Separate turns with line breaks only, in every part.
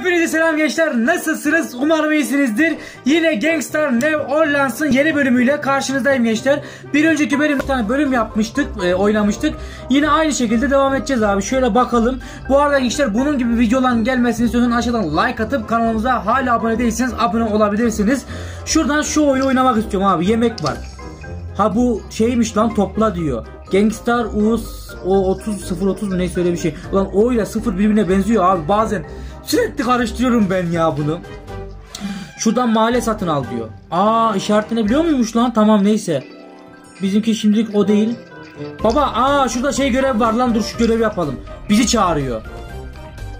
Hepinize selam gençler. Nasılsınız? Umarım iyisinizdir. Yine Gangstar New Orleans'ın yeni bölümüyle karşınızdayım gençler. Bir önceki bölüm bir tane bölüm yapmıştık, e, oynamıştık. Yine aynı şekilde devam edeceğiz abi. Şöyle bakalım. Bu arada gençler bunun gibi videoların gelmesini istiyorsanız aşağıdan like atıp kanalımıza hala abone değilseniz abone olabilirsiniz. Şuradan şu oyunu oynamak istiyorum abi. Yemek var. Ha bu şeymiş lan topla diyor. Gangstar Uğuz o 30 030 mu neyse öyle bir şey. Ulan o ile 0 birbirine benziyor abi bazen. Sürekli karıştırıyorum ben ya bunu. Şuradan mahalle satın al diyor. Aa işaretini biliyor muymuş lan? Tamam neyse. Bizimki şimdilik o değil. Baba aa şurada şey görev var lan dur şu görevi yapalım. Bizi çağırıyor.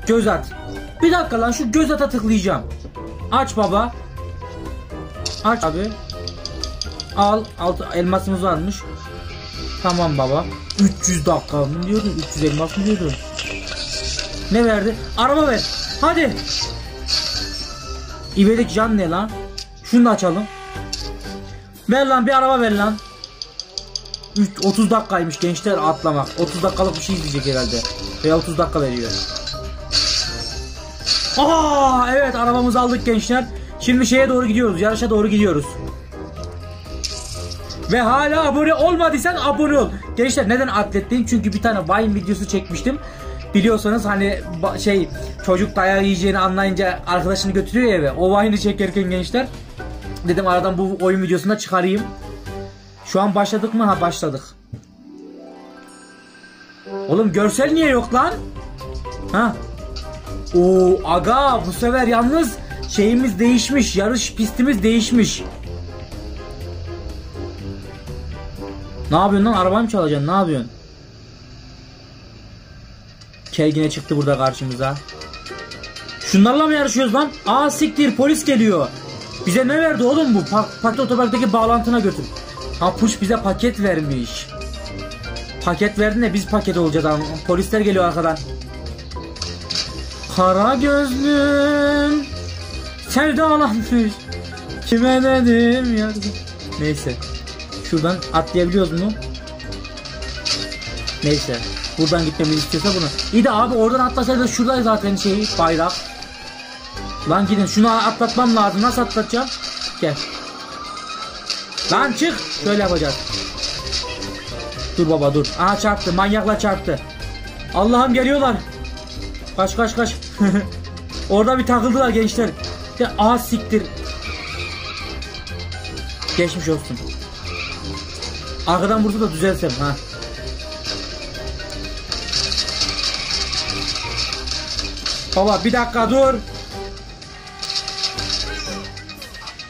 Göz at. Bir dakika lan şu göz ata tıklayacağım. Aç baba. Aç abi. Al. Alt elmasımız varmış. Tamam baba. 300 dakika mı diyordun? 300 elmas mı diyordun? Ne verdi? Araba ver. Hadi. İvedik can ne lan? Şunu da açalım. Ver lan bir araba ver lan. 3, 30 dakikaymış gençler atlamak. 30 dakikalık bir şey izleyecek herhalde. Veya 30 dakika veriyor. Aa evet arabamızı aldık gençler. Şimdi şeye doğru gidiyoruz. Yarışa doğru gidiyoruz. Ve hala abone olmadıysan abone ol. Gençler neden atletliyim? Çünkü bir tane Vine videosu çekmiştim. Biliyorsanız hani şey çocuk dayağı yiyeceğini anlayınca arkadaşını götürüyor ya eve. O Vine'ı çekerken gençler dedim aradan bu oyun videosunda çıkarayım. Şu an başladık mı? Ha başladık. Oğlum görsel niye yok lan? Ha? Oo aga bu sefer yalnız şeyimiz değişmiş. Yarış pistimiz değişmiş. Ne yapıyorsun lan? Arabayı mı çalacaksın? Ne yapıyorsun? Kel çıktı burada karşımıza. Şunlarla mı yarışıyoruz lan? Aa siktir polis geliyor. Bize ne verdi oğlum bu? Pa paket otoparktaki bağlantına götür. Ha push bize paket vermiş. Paket verdin de biz paket olacağız ama polisler geliyor arkadan. Kara gözlüm sevdalanmış. Kime dedim yardım. Neyse. Şuradan atlayabiliyoruz mu? Neyse. Buradan gitmemizi istiyorsa bunu. İyi de abi oradan atlasaydı şurada zaten şey bayrak. Lan gidin şunu atlatmam lazım. Nasıl atlatacağım? Gel. Lan çık. Şöyle yapacağız. Dur baba dur. Aha çarptı. Manyakla çarptı. Allah'ım geliyorlar. Kaç kaç kaç. Orada bir takıldılar gençler. De aha siktir. Geçmiş olsun. Arkadan vursa da düzelsem ha. Baba bir dakika dur.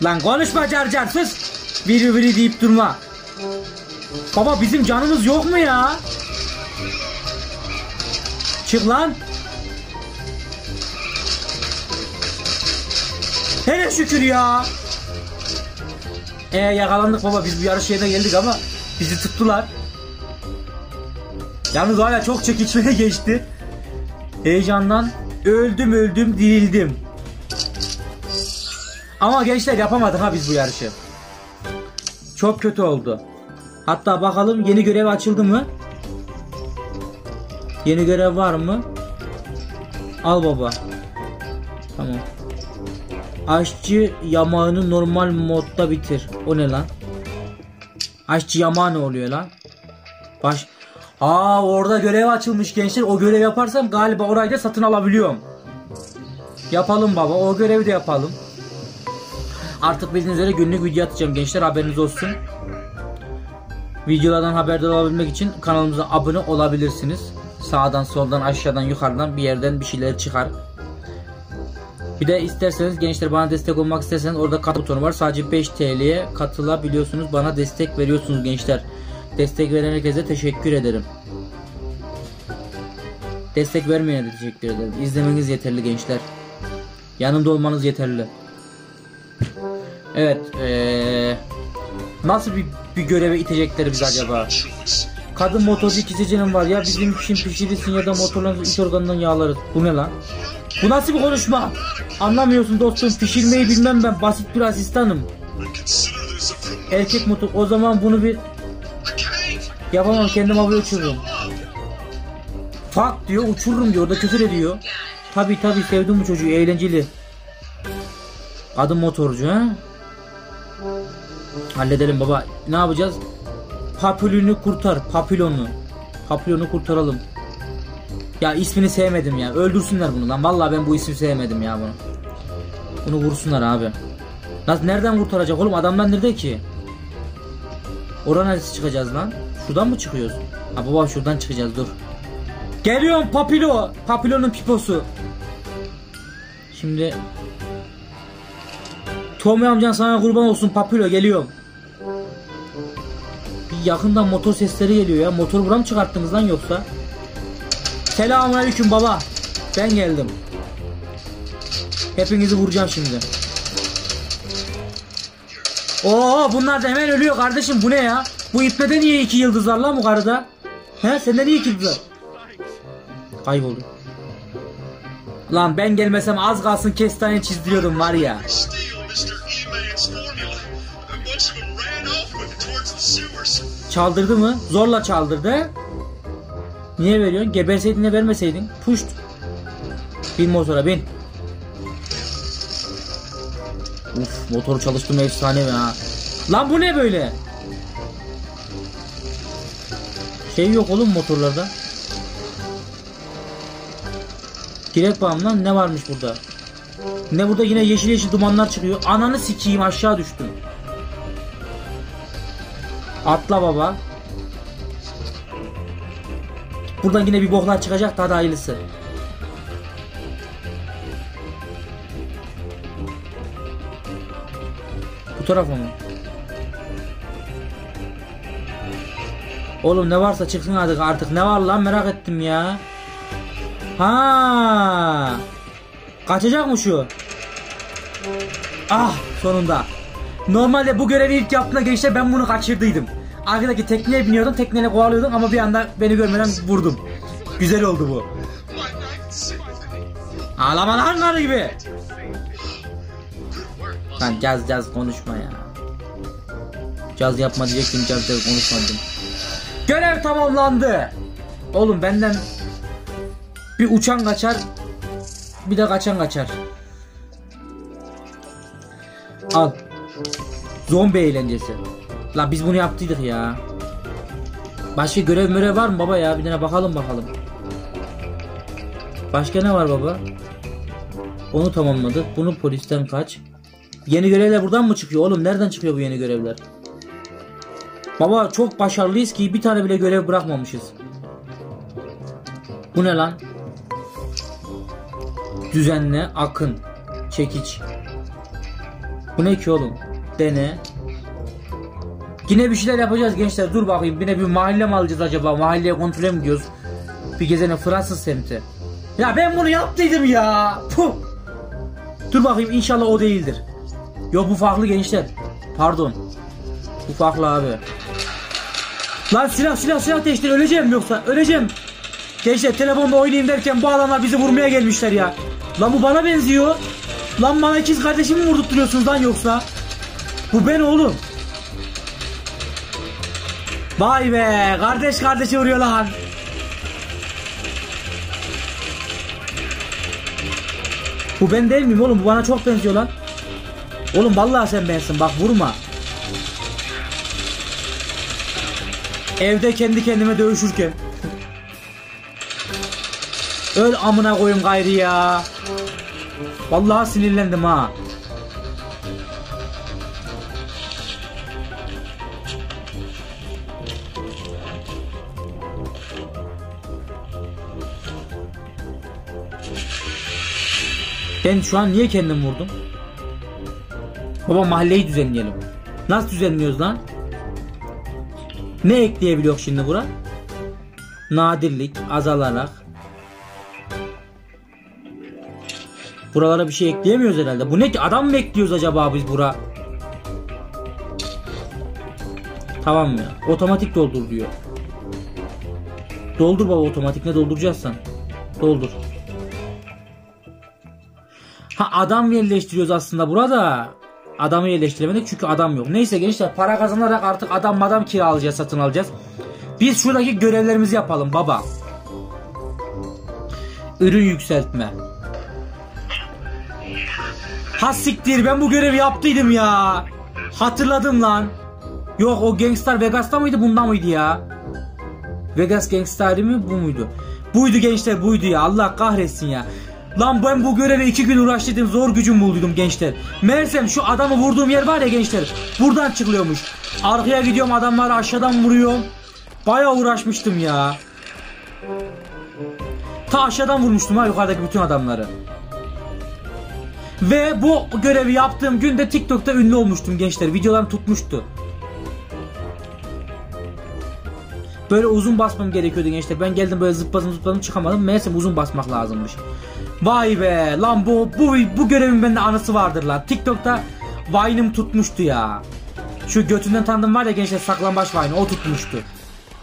Lan konuşma car car sus. Viri viri deyip durma. Baba bizim canımız yok mu ya? Çık lan. Hele şükür ya. E yakalandık baba biz bu yarış yerine geldik ama bizi tuttular. Yalnız hala çok çekişmeye geçti. Heyecandan öldüm öldüm dirildim. Ama gençler yapamadık ha biz bu yarışı. Çok kötü oldu. Hatta bakalım yeni görev açıldı mı? Yeni görev var mı? Al baba. Tamam. Aşçı yamağını normal modda bitir. O ne lan? Aşçı yamağı ne oluyor lan? Baş... Aa orada görev açılmış gençler. O görev yaparsam galiba orayı da satın alabiliyorum. Yapalım baba. O görevi de yapalım. Artık bildiğiniz üzere günlük video atacağım gençler. Haberiniz olsun. Videolardan haberdar olabilmek için kanalımıza abone olabilirsiniz. Sağdan, soldan, aşağıdan, yukarıdan bir yerden bir şeyler çıkar. Bir de isterseniz gençler bana destek olmak isterseniz orada kat butonu var. Sadece 5 TL'ye katılabiliyorsunuz. Bana destek veriyorsunuz gençler. Destek veren herkese teşekkür ederim. Destek vermeyene de teşekkür ederim. İzlemeniz yeterli gençler. Yanımda olmanız yeterli. Evet. Ee, nasıl bir, bir göreve itecekler biz acaba? Kadın motorcu ikizicinin var ya bizim için pişirirsin ya da motorların iç organından yağlarız. Bu ne lan? Bu nasıl bir konuşma? Anlamıyorsun dostum pişirmeyi bilmem ben basit bir asistanım. Erkek motor o zaman bunu bir Yapamam kendim havaya uçururum. Fuck diyor uçururum diyor orada küfür ediyor. Tabi tabi sevdim bu çocuğu eğlenceli. Adım motorcu ha? Halledelim baba. Ne yapacağız? Papülünü kurtar. Papilonu. Papilonu kurtaralım. Ya ismini sevmedim ya. Öldürsünler bunu lan. Vallahi ben bu ismi sevmedim ya bunu. Bunu vursunlar abi. Nasıl nereden kurtaracak oğlum? Adamlar nerede ki? Oradan neresi çıkacağız lan? Şuradan mı çıkıyoruz? Ha baba şuradan çıkacağız dur. Geliyorum Papilo. Papilo'nun piposu. Şimdi Tommy amcan sana kurban olsun Papilo geliyorum. Bir yakından motor sesleri geliyor ya. Motor buram çıkarttınız lan yoksa? Selamünaleyküm baba. Ben geldim. Hepinizi vuracağım şimdi. Oo bunlar da hemen ölüyor kardeşim bu ne ya? Bu ipnede niye iki yıldız var lan bu karıda? He sende niye iki yıldız var? Kayboldu. Lan ben gelmesem az kalsın kestane çizdiriyordum var ya. Çaldırdı mı? Zorla çaldırdı. Niye veriyorsun? Geberseydin de vermeseydin. Puşt. Bin motora bin. Uf motoru çalıştırma efsane mi ha? Lan bu ne böyle? Şey yok oğlum motorlarda. Direkt bağım lan ne varmış burada? Ne burada yine yeşil yeşil dumanlar çıkıyor. Ananı sikeyim aşağı düştüm. Atla baba. Buradan yine bir boklar çıkacak daha da hayırlısı. Bu tarafa mı? Oğlum ne varsa çıksın artık artık. Ne var lan merak ettim ya. Ha. Kaçacak mı şu? Ah sonunda. Normalde bu görevi ilk yaptığımda gençler ben bunu kaçırdıydım. Arkadaki tekneye biniyordum, tekneyle kovalıyordum ama bir anda beni görmeden vurdum. Güzel oldu bu. Ağlama lan karı gibi. Lan caz caz konuşma ya. Caz yapma diyecektim caz caz konuşmadım. Görev tamamlandı. Oğlum benden bir uçan kaçar bir de kaçan kaçar. Al. Zombi eğlencesi. Lan biz bunu yaptıydık ya. Başka görev mörev var mı baba ya? Bir tane bakalım bakalım. Başka ne var baba? Onu tamamladık. Bunu polisten kaç. Yeni görevler buradan mı çıkıyor oğlum? Nereden çıkıyor bu yeni görevler? Baba çok başarılıyız ki bir tane bile görev bırakmamışız. Bu ne lan? Düzenle, akın, çekiç. Bu ne ki oğlum? Dene. Yine bir şeyler yapacağız gençler. Dur bakayım. Yine bir mahalle mi alacağız acaba? Mahalleye kontrole mi gidiyoruz? Bir gezene Fransız semti. Ya ben bunu yaptıydım ya. Puh. Dur bakayım inşallah o değildir. Yok bu farklı gençler. Pardon. Bu farklı abi. Lan silah silah silah değiştir öleceğim yoksa öleceğim. Gençler telefonda oynayayım derken bu adamlar bizi vurmaya gelmişler ya. Lan bu bana benziyor. Lan bana ikiz kardeşimi mi vurdurtuyorsunuz lan yoksa? Bu ben oğlum. Vay be kardeş kardeşi vuruyor lan. Bu ben değil miyim oğlum? Bu bana çok benziyor lan. Oğlum vallahi sen bensin bak vurma. Evde kendi kendime dövüşürken. Öl amına koyun gayrı ya. Vallahi sinirlendim ha. Ben şu an niye kendim vurdum? Baba mahalleyi düzenleyelim. Nasıl düzenliyoruz lan? Ne ekleyebiliyor şimdi bura? Nadirlik azalarak. Buralara bir şey ekleyemiyoruz herhalde. Bu ne ki? Adam mı ekliyoruz acaba biz bura? Tamam ya. Otomatik doldur diyor. Doldur baba otomatik ne dolduracaksan. Doldur. Ha adam yerleştiriyoruz aslında burada. Adamı yerleştiremedik çünkü adam yok. Neyse gençler para kazanarak artık adam madam kiralayacağız satın alacağız. Biz şuradaki görevlerimizi yapalım baba. Ürün yükseltme. Ha siktir ben bu görevi yaptıydım ya. Hatırladım lan. Yok o Gangstar Vegas'ta mıydı bunda mıydı ya? Vegas Gangstar'ı mı bu muydu? Buydu gençler buydu ya Allah kahretsin ya. Lan ben bu göreve iki gün uğraştım zor gücüm bulduydum gençler. Meğersem şu adamı vurduğum yer var ya gençler. Buradan çıkılıyormuş. Arkaya gidiyorum adamları aşağıdan vuruyorum. Baya uğraşmıştım ya. Ta aşağıdan vurmuştum ha yukarıdaki bütün adamları. Ve bu görevi yaptığım günde TikTok'ta ünlü olmuştum gençler. Videolarım tutmuştu. Böyle uzun basmam gerekiyordu gençler. Ben geldim böyle zıpladım zıpladım çıkamadım. Meğerse uzun basmak lazımmış. Vay be lan bu bu bu görevin bende anısı vardır lan. TikTok'ta Vine'ım tutmuştu ya. Şu götünden tanıdım var ya gençler saklambaç Vine o tutmuştu.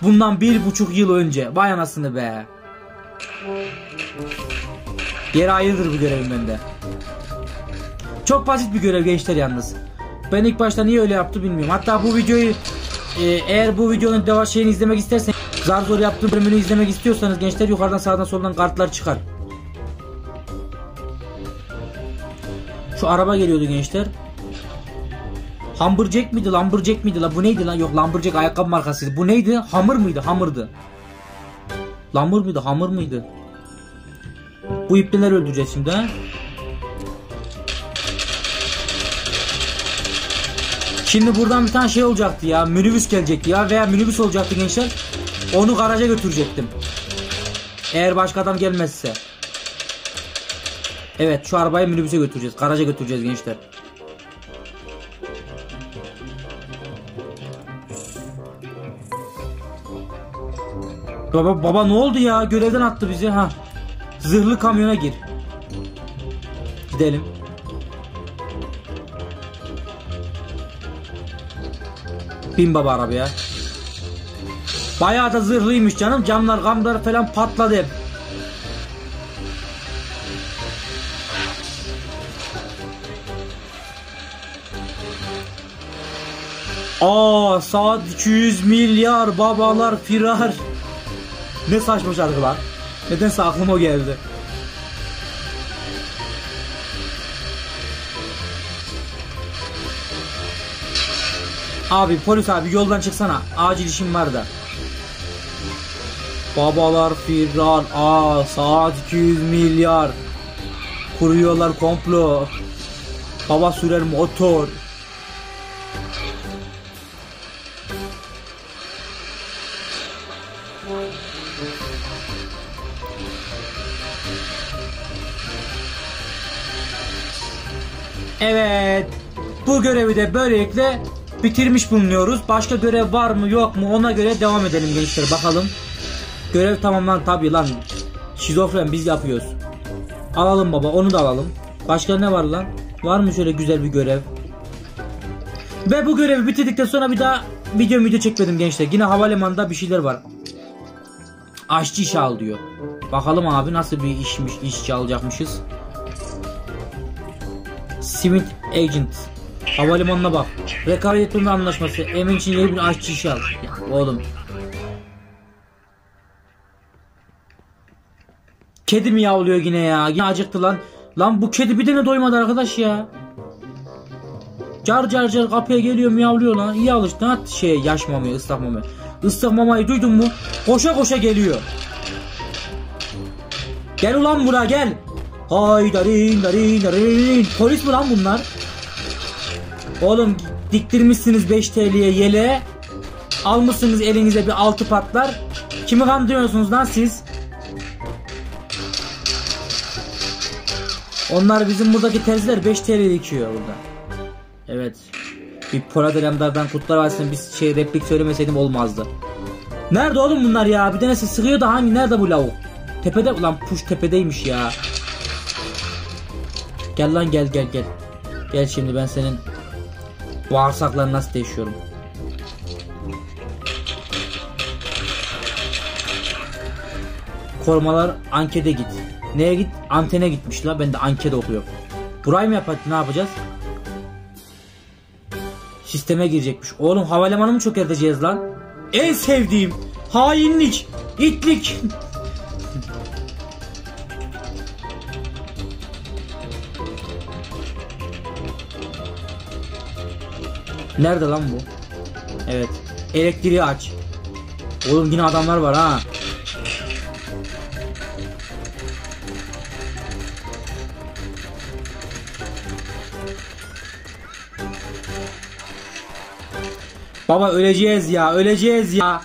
Bundan bir buçuk yıl önce. Vay anasını be. Yeri ayrıdır bu görevim bende. Çok basit bir görev gençler yalnız. Ben ilk başta niye öyle yaptı bilmiyorum. Hatta bu videoyu e, eğer bu videonun devam şeyini izlemek isterseniz zar zor yaptığım bölümünü izlemek istiyorsanız gençler yukarıdan sağdan soldan kartlar çıkar. Şu araba geliyordu gençler. Humberjack miydi? Lumberjack miydi la? Bu neydi lan? Yok Lumberjack ayakkabı markasıydı. Bu neydi? Hammer mıydı? Hammer'dı. Lumber mıydı? Hammer mıydı? Bu ipneleri öldüreceğiz şimdi ha? Şimdi buradan bir tane şey olacaktı ya. Minibüs gelecekti ya. Veya minibüs olacaktı gençler. Onu garaja götürecektim. Eğer başka adam gelmezse. Evet şu arabayı minibüse götüreceğiz. Garaja götüreceğiz gençler. Baba baba ne oldu ya? Görevden attı bizi ha. Zırhlı kamyona gir. Gidelim. Bin baba arabaya. Bayağı da zırhlıymış canım. Camlar, camlar falan patladı. Aa saat 200 milyar babalar firar. Ne saçma şarkılar. Nedense aklıma o geldi. Abi polis abi yoldan çıksana. Acil işim var da. Babalar firar. Aa saat 200 milyar. Kuruyorlar komplo. Baba sürer motor. Evet. Bu görevi de böylelikle bitirmiş bulunuyoruz. Başka görev var mı yok mu ona göre devam edelim gençler bakalım. Görev tamamlan tabi lan. Şizofren biz yapıyoruz. Alalım baba onu da alalım. Başka ne var lan? Var mı şöyle güzel bir görev? Ve bu görevi bitirdikten sonra bir daha video video çekmedim gençler. Yine havalimanında bir şeyler var. Aşçı işi al diyor. Bakalım abi nasıl bir işmiş işçi alacakmışız. Simit Agent. Havalimanına bak. Rekabet etme anlaşması. Emin için yeni bir aşçı işi al. Ya oğlum. Kedi mi yavlıyor yine ya? Yine acıktı lan. Lan bu kedi bir de ne doymadı arkadaş ya. Car car car kapıya geliyor miyavlıyor lan. İyi alıştı. At şey yaş mamayı ıslak mamayı. Islak mamayı duydun mu? Koşa koşa geliyor. Gel ulan buraya gel. Hay darin darin. Polis mi lan bunlar? Oğlum diktirmişsiniz 5 TL'ye yele. Almışsınız elinize bir altı patlar. Kimi kandırıyorsunuz lan siz? Onlar bizim buradaki terziler 5 TL dikiyor burada. Evet. Bir Polat Alemdar'dan Kurtlar Vadisi'ne bir şey replik söylemeseydim olmazdı. Nerede oğlum bunlar ya? Bir tanesi sıkıyor da hangi nerede bu lavuk? Tepede ulan puş tepedeymiş ya. Gel lan gel gel gel. Gel şimdi ben senin bağırsaklarını nasıl değişiyorum. Korumalar ankete git. Neye git? Antene gitmiş la. Ben de anket okuyorum. Burayı mı yapacağız? Ne yapacağız? Sisteme girecekmiş. Oğlum havalimanı mı çok edeceğiz lan? En sevdiğim hainlik, itlik. Nerede lan bu? Evet. Elektriği aç. Oğlum yine adamlar var ha. Baba öleceğiz ya, öleceğiz ya.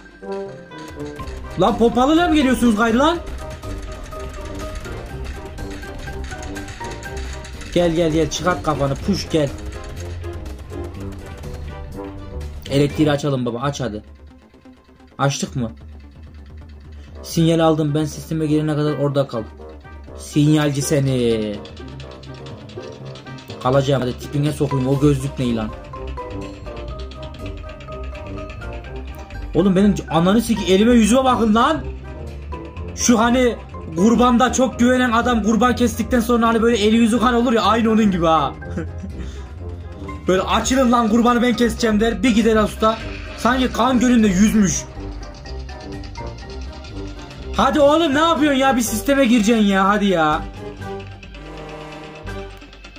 Lan pompalılar mı geliyorsunuz gayrı lan? Gel gel gel çıkart kafanı push gel. Elektriği açalım baba aç hadi. Açtık mı? Sinyal aldım ben sisteme girene kadar orada kal. Sinyalci seni. Kalacağım hadi tipine sokayım o gözlük ne lan? Oğlum benim ananı siki elime yüzüme bakın lan. Şu hani kurbanda çok güvenen adam kurban kestikten sonra hani böyle eli yüzü kan olur ya aynı onun gibi ha. böyle açılın lan kurbanı ben keseceğim der bir gider usta. Sanki kan gölünde yüzmüş. Hadi oğlum ne yapıyorsun ya bir sisteme gireceksin ya hadi ya.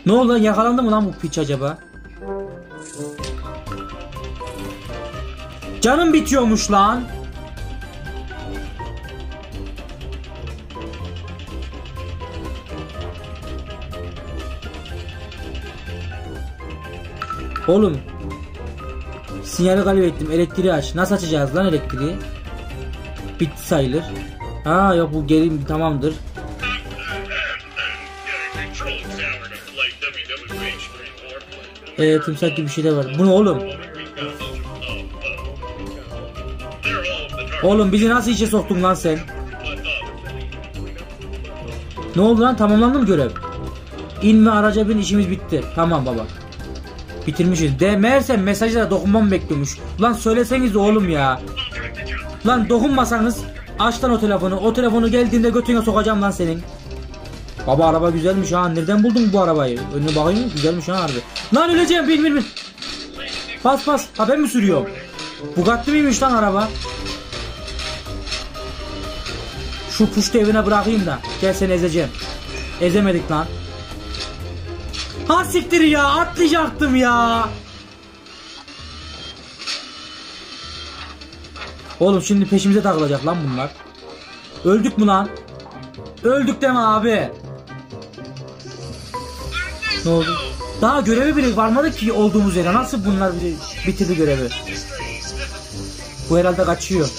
Ne oldu lan yakalandı mı lan bu piç acaba? Canım bitiyormuş lan. Oğlum. Sinyali kaybettim. Elektriği aç. Nasıl açacağız lan elektriği? Bitti sayılır. Ha yok bu geri tamamdır. Eee timsah gibi bir şey de var. Bu ne oğlum? Oğlum bizi nasıl içe soktun lan sen? Ne oldu lan tamamlandı mı görev? İn ve araca bin işimiz bitti. Tamam baba. Bitirmişiz. De meğerse mesajlara dokunmam bekliyormuş. Lan söyleseniz oğlum ya. Lan dokunmasanız aç lan o telefonu. O telefonu geldiğinde götüne sokacağım lan senin. Baba araba güzelmiş ha. Nereden buldun bu arabayı? Önüne bakayım. Güzelmiş ha harbi. Lan öleceğim bin bin bin. Bas bas. Ha ben mi sürüyorum? Bugatti miymiş lan araba? Şu puştu evine bırakayım da. Gel seni ezeceğim. Ezemedik lan. Ha siktir ya atlayacaktım ya. Oğlum şimdi peşimize takılacak lan bunlar. Öldük mü lan? Öldük deme abi. Ne oldu? Daha görevi bile varmadı ki olduğumuz yere. Nasıl bunlar bile bitirdi görevi? Bu herhalde kaçıyor.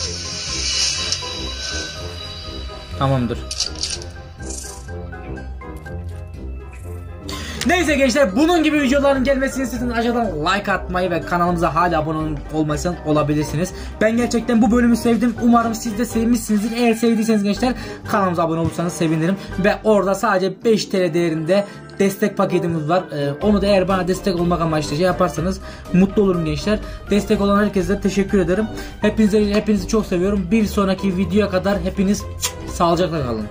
Tamamdır. Neyse gençler bunun gibi videoların gelmesini istiyorsanız aşağıdan like atmayı ve kanalımıza hala abone olmayırsanız olabilirsiniz. Ben gerçekten bu bölümü sevdim. Umarım siz de sevmişsinizdir. Eğer sevdiyseniz gençler kanalımıza abone olursanız sevinirim. Ve orada sadece 5 TL değerinde destek paketimiz var. Ee, onu da eğer bana destek olmak amaçlı şey yaparsanız mutlu olurum gençler. Destek olan herkese teşekkür ederim. Hepinize hepinizi çok seviyorum. Bir sonraki videoya kadar hepiniz sağlıcakla kalın.